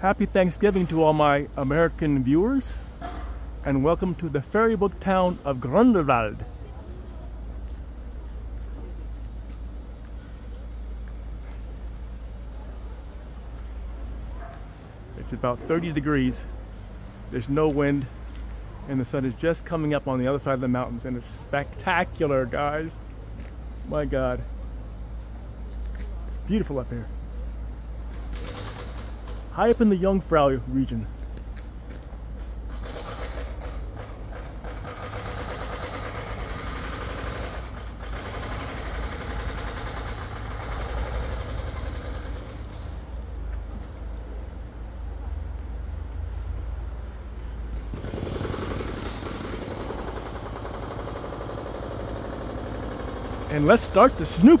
Happy Thanksgiving to all my American viewers, and welcome to the fairy book town of Grindelwald. It's about 30 degrees, there's no wind, and the sun is just coming up on the other side of the mountains, and it's spectacular, guys. My God. It's beautiful up here high up in the Jungfrau region. And let's start the snoop.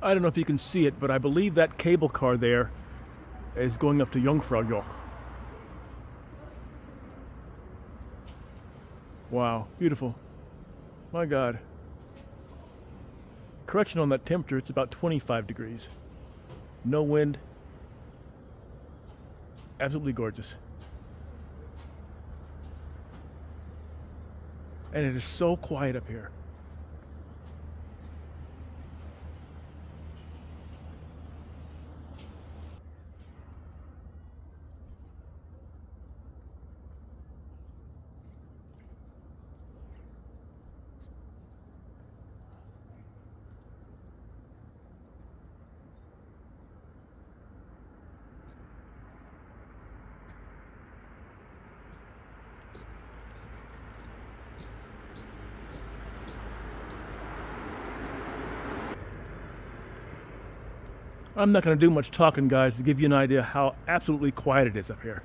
I don't know if you can see it, but I believe that cable car there is going up to Jungfraujoch. Wow, beautiful. My God. Correction on that temperature, it's about 25 degrees. No wind. Absolutely gorgeous. And it is so quiet up here. I'm not going to do much talking, guys, to give you an idea how absolutely quiet it is up here.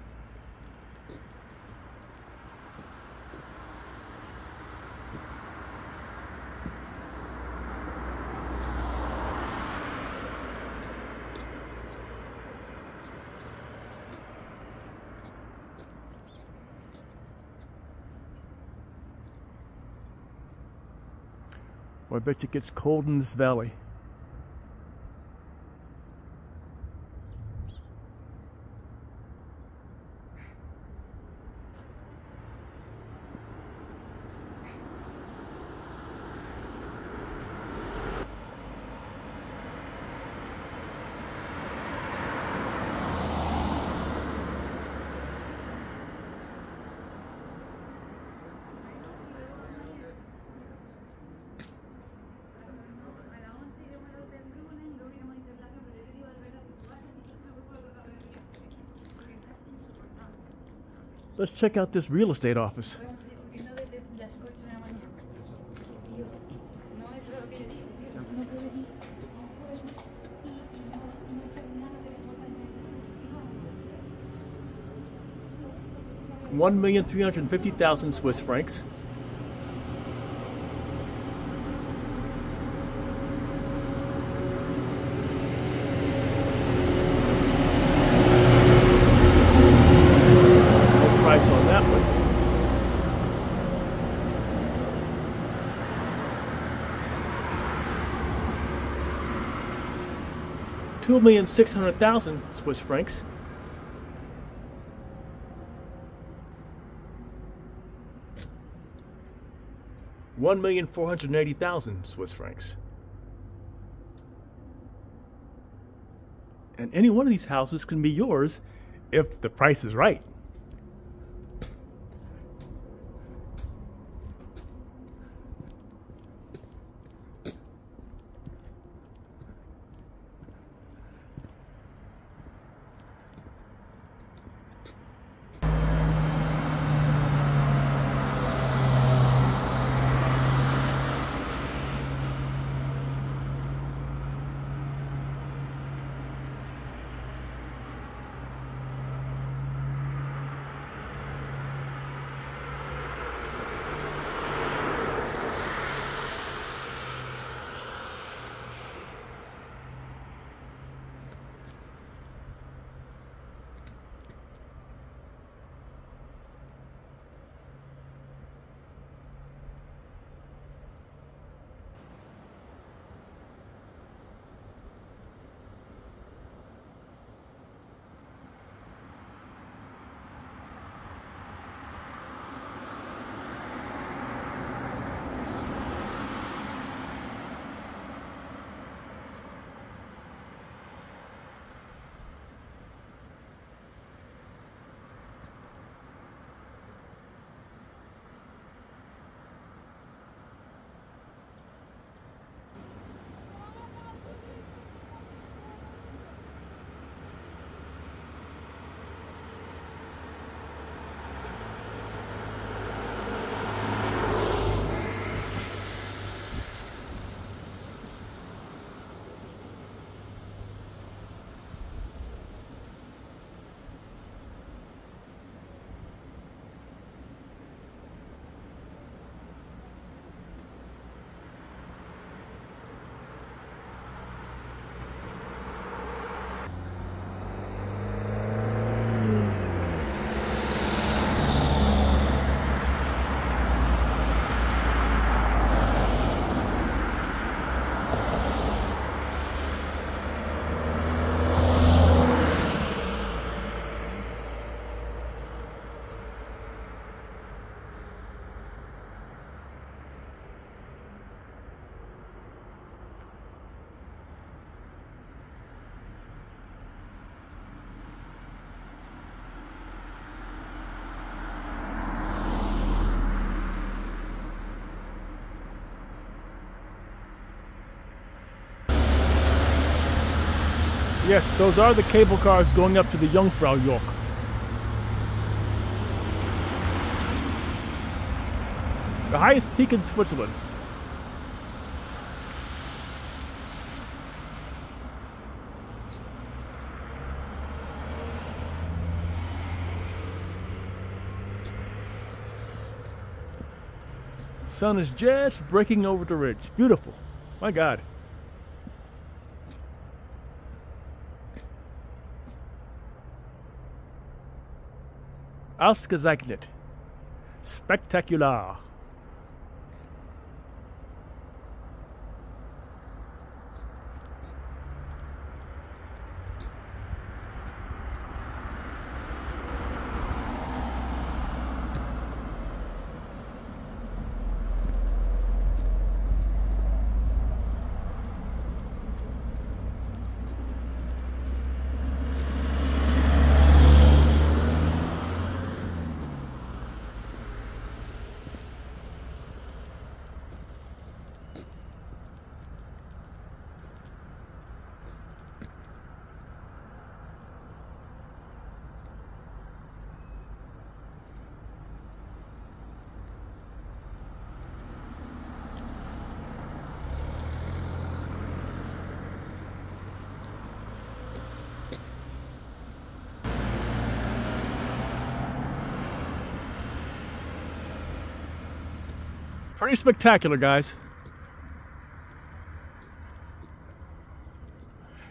I bet it gets cold in this valley. Let's check out this real estate office. One million three hundred fifty thousand Swiss francs. 2,600,000 Swiss francs. One million four hundred eighty thousand Swiss francs, and any one of these houses can be yours if the price is right. Yes, those are the cable cars going up to the Jungfrau Joch. The highest peak in Switzerland. Sun is just breaking over the ridge. Beautiful. My God. Ausgezeichnet. Spektakular. Pretty spectacular, guys.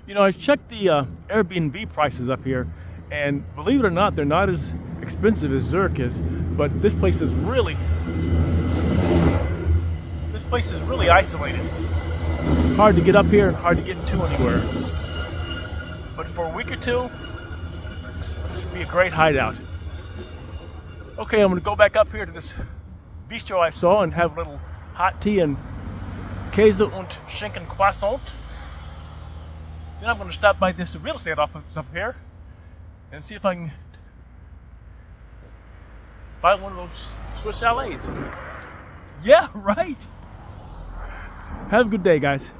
You know, I checked the uh, Airbnb prices up here, and believe it or not, they're not as expensive as Zurich is, but this place is really, this place is really isolated. Hard to get up here and hard to get into anywhere. But for a week or two, this, this would be a great hideout. Okay, I'm gonna go back up here to this bistro I saw and have a little hot tea and Käse und Schinken croissant. Then I'm going to stop by this real estate office up here and see if I can buy one of those Swiss chalets. Yeah, right. Have a good day, guys.